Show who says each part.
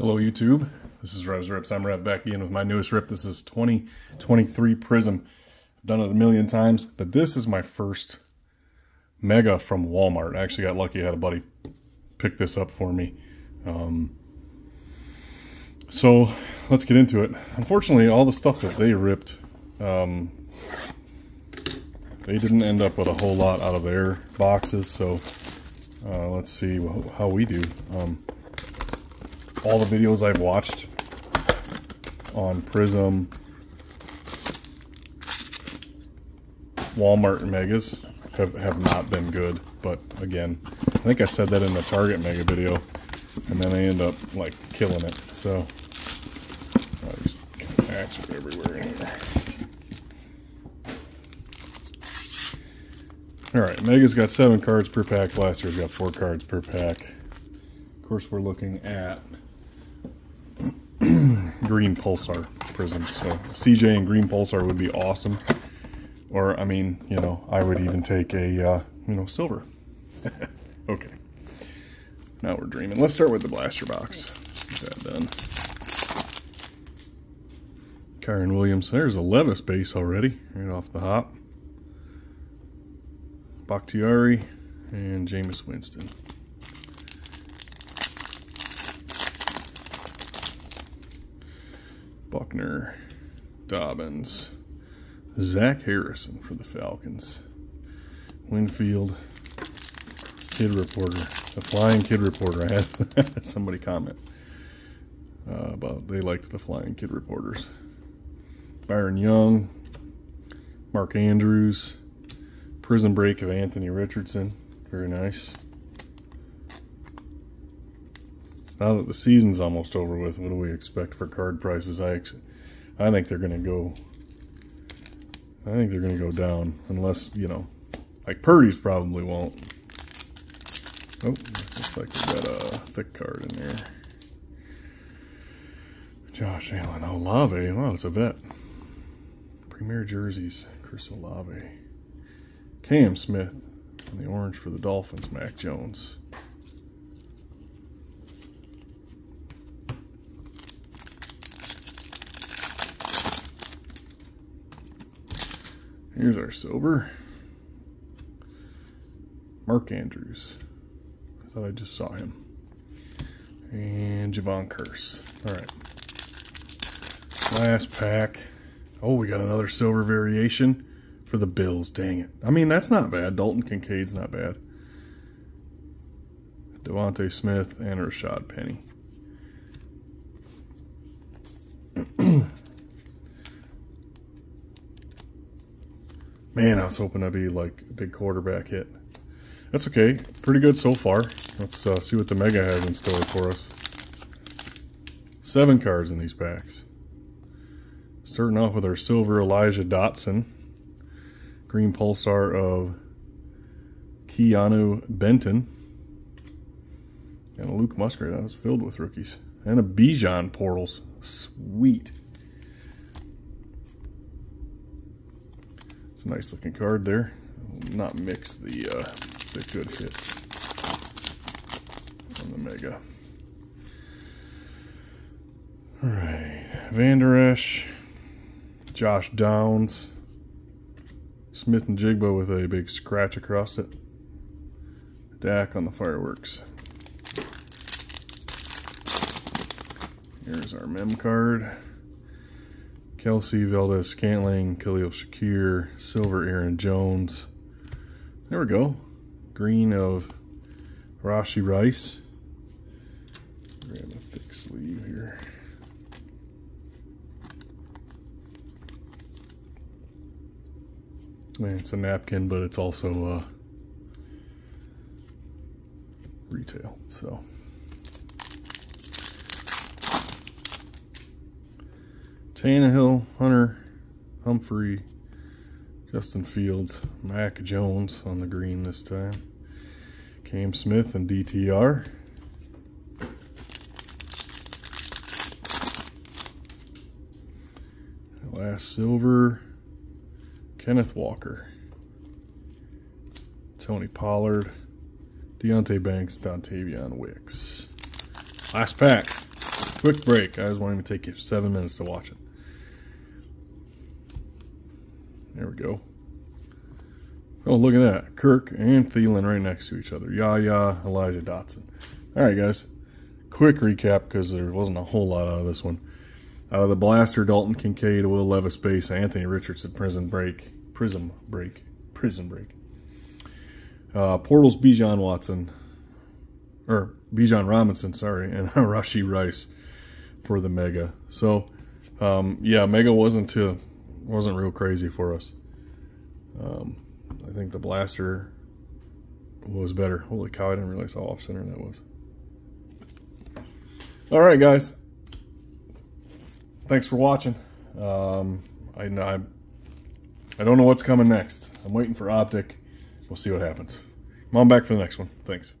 Speaker 1: Hello YouTube, this is Revs Rips. I'm Rev back again with my newest rip. This is 2023 Prizm. I've done it a million times, but this is my first Mega from Walmart. I actually got lucky, I had a buddy pick this up for me. Um, so let's get into it. Unfortunately, all the stuff that they ripped, um, they didn't end up with a whole lot out of their boxes, so uh, let's see how we do. Um, all the videos I've watched on Prizm, Walmart Megas have, have not been good. But again, I think I said that in the Target Mega video, and then I end up like killing it. So, everywhere in here. Alright, Mega's got seven cards per pack. Last year's got four cards per pack. Of course, we're looking at green pulsar prisms. So CJ and green pulsar would be awesome. Or, I mean, you know, I would even take a, uh, you know, silver. okay. Now we're dreaming. Let's start with the blaster box. Get that done. Kyren Williams. There's a Levis base already, right off the hop. Bakhtiari and Jameis Winston. Buckner, Dobbins, Zach Harrison for the Falcons, Winfield, Kid Reporter, the Flying Kid Reporter. I had somebody comment uh, about they liked the Flying Kid Reporters. Byron Young, Mark Andrews, Prison Break of Anthony Richardson. Very nice. Now that the season's almost over with, what do we expect for card prices? I I think they're going to go. I think they're going to go down unless you know, like Purdy's probably won't. Oh, looks like we got a thick card in there. Josh Allen, Olave. Wow, it's a vet. Premier jerseys, Chris Olave. Cam Smith, and the orange for the Dolphins, Mac Jones. Here's our silver. Mark Andrews. I thought I just saw him. And Javon Kearse. All right. Last pack. Oh, we got another silver variation for the Bills. Dang it. I mean, that's not bad. Dalton Kincaid's not bad. DeVonta Smith and Rashad Penny. Man, I was hoping that'd be like a big quarterback hit. That's okay. Pretty good so far. Let's uh, see what the Mega has in store for us. Seven cards in these packs. Starting off with our silver Elijah Dotson. Green Pulsar of Keanu Benton. And a Luke Musgrave. That was filled with rookies. And a Bijan Portals. Sweet. It's a nice looking card there. Not mix the, uh, the good hits on the Mega. All right, Vander Esch, Josh Downs, Smith-Njigba with a big scratch across it. Dak on the fireworks. Here's our mem card. Kelce, Valdes-Scantling, Khalil Shakir, Silver Aaron Jones. There we go. Green of Rashee Rice. Grab a thick sleeve here. Man, it's a napkin, but it's also uh, retail, so. Tannehill, Hunter, Humphrey, Justin Fields, Mac Jones on the green this time. Cam Smith and DTR. Last silver, Kenneth Walker. Tony Pollard, Deonte Banks, Dontayvion Wicks. Last pack. Quick break. I just wanted to take you seven minutes to watch it. There we go. Oh, look at that. Kirk and Thielen right next to each other. Yaya, Elijah Dotson. All right, guys. Quick recap because there wasn't a whole lot out of this one. Out of the blaster, Dalton Kincaid, Will Levis base, Anthony Richardson, Prison Break, Prizm Break, Prison Break. Uh, Portals, Bijan Watson, or Bijan Robinson, sorry, and Rashee Rice for the Mega. So, um, yeah, Mega wasn't too, wasn't real crazy for us. Um, I think the blaster was better. Holy cow, I didn't realize how off center that was. All right, guys. Thanks for watching. Um, I, I, I don't know what's coming next. I'm waiting for Optic. We'll see what happens. On back for the next one. Thanks.